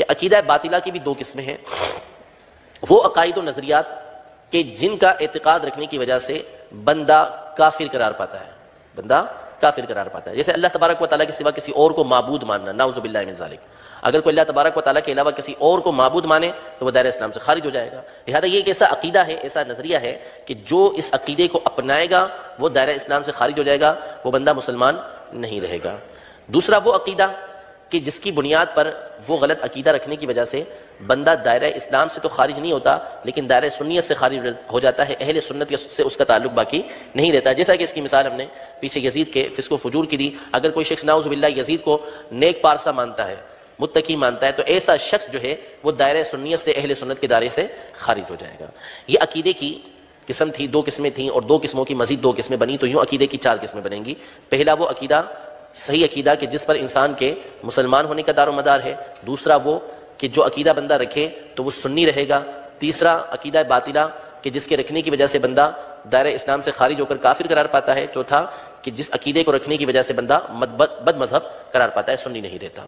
कि अकीदा बातिला की भी दो किस्में हैं। वो अकायद नज़रियात कि जिनका एतक़ाद रखने की वजह से बंदा काफिर करार पाता है। बंदा काफिर करार पाता है। जैसे अल्लाह तबारक व के सिवा किसी और को मबूद मानना नाउज़बिल्लिक अगर कोई अल्लाह तबारक व के अलावा किसी और को मबूद माने तो वह दायरा इस्लाम से खारिज हो जाएगा। लिहाजा ये एक ऐसा अकीदा है, ऐसा नज़रिया है कि जो इस अकीदे को अपनाएगा, वो दायरा इस्लाम से खारिज हो जाएगा, वो बंदा मुसलमान नहीं रहेगा। दूसरा वो अकीदा कि जिसकी बुनियाद पर वो गलत अकीदा रखने की वजह से बंदा दायरा इस्लाम से तो खारिज नहीं होता, लेकिन दायरा सुन्नीत से खारिज हो जाता है, अहल सुन्नत से उसका ताल्लुक बाकी नहीं रहता। जैसा कि इसकी मिसाल हमने पीछे यजीद के फिसको फजूर की दी, अगर कोई शख्स नाउज़बिल्ला यजीद को नेक पारसा मानता है, मुत्तकी मानता है तो ऐसा शख्स जो है वो दायरा सुन्नीत से अहल सुन्नत के दायरे से खारिज हो जाएगा। ये अकीदे की किस्म थी, दो किस्में थी और दो किस्मों की मजीद दो किस्में बनी तो यूँ अकीदे की चार किस्में बनेंगी। पहला वो अकीदा सही अकीदा कि जिस पर इंसान के मुसलमान होने का दारो मदार है, दूसरा वो कि जो अकीदा बंदा रखे तो वो सुन्नी रहेगा। तीसरा अकीदा बातिला कि जिसके रखने की वजह से बंदा दायर इस्लाम से खारिज होकर काफिर करार पाता है। चौथा कि जिस अकीदे को रखने की वजह से बंदा बद मज़हब करार पाता है, सुन्नी नहीं रहता।